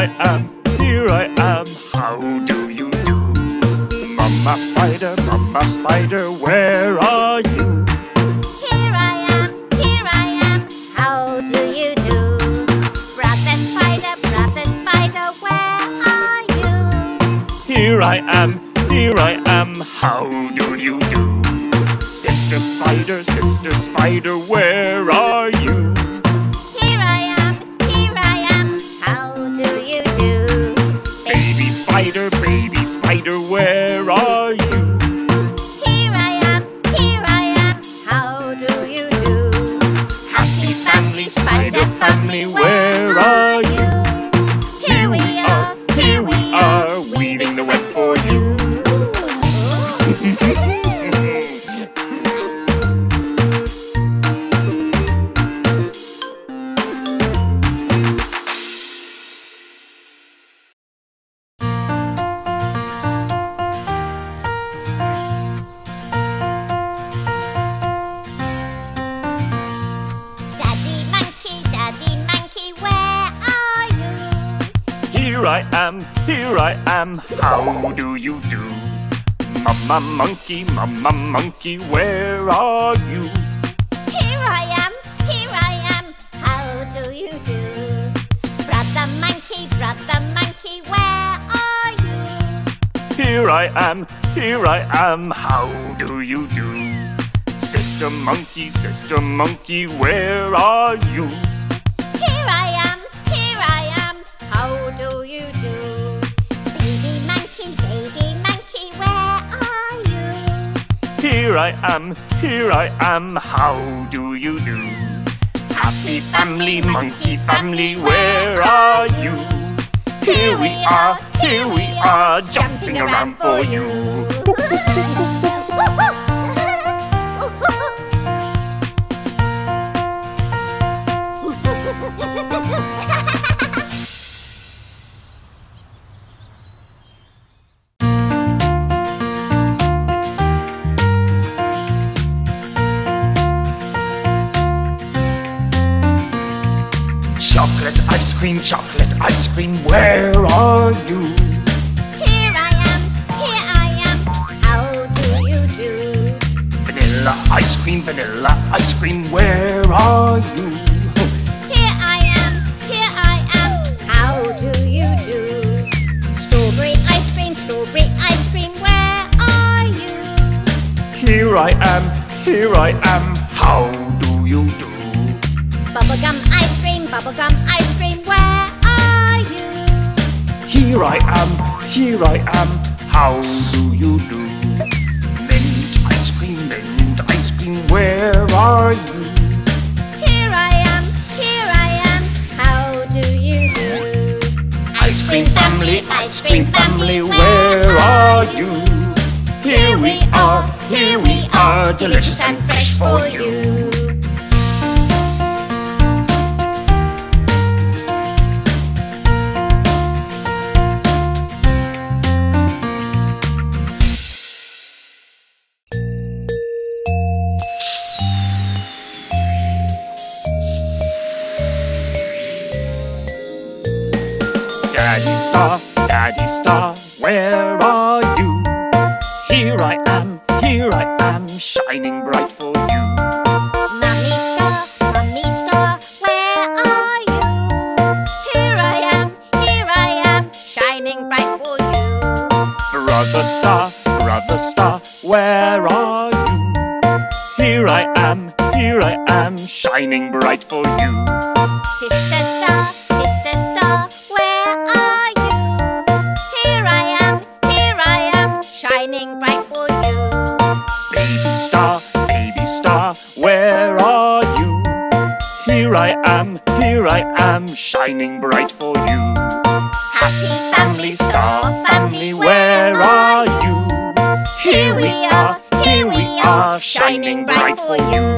here I am. Here I am, how do you do? Mama spider, Mama spider, where are you? Here I am, here I am. How do you do? Brother spider, brother spider, where are you? Here I am, here I am. How do you do? Sister spider, sister spider, where are you? Where are you? Here I am, here I am. How do you do? Happy family, spider family, where are you? Here I am, here I am, how do you do? Mama monkey, mama monkey, where are you? Here I am, here I am. How do you do? Brother monkey, brother monkey, where are you? Here I am, here I am, how do you do? Sister monkey, sister monkey, where are you? Here I am, here I am. How do you Here I am, here I am, how do you do? Happy family, monkey family, where are you? Here we are, here we are, jumping around for you. ice cream, chocolate ice cream, where are you? Here I am, here I am. How do you do? Vanilla ice cream, vanilla ice cream, where are you? Here I am, here I am. How do you do? Strawberry ice cream, strawberry ice cream, where are you? Here I am, here I am, how do you do? Bubblegum ice cream, bubblegum ice cream, where are you? Here I am, here I am, how do you do? Mint ice cream, mint ice cream, where are you? Here I am, here I am. How do you do? Ice cream family, ice cream family, where are you? Here we are, here we are, delicious and fresh for you. Daddy Star, Daddy Star, where are you? Here I am, here I am, shining bright for you. Mummy star, mummy star, where are you? Here I am, here I am, shining bright for you. Brother Star, Brother Star, where are you? Here I am, here I am, shining bright for you. Sister star, Star, where are you? Here I am, here I am, shining bright for you. Happy Family Star, family, where are you? Here we are, here we are, shining bright for you.